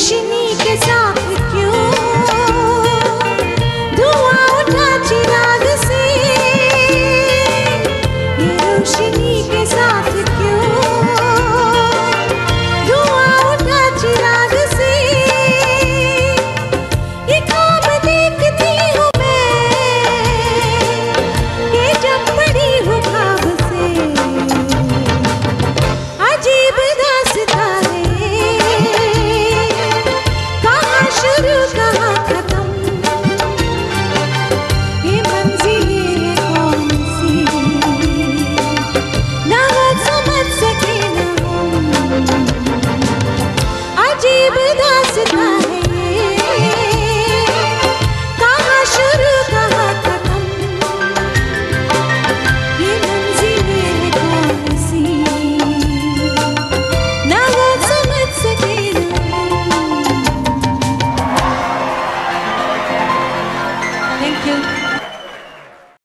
she knew.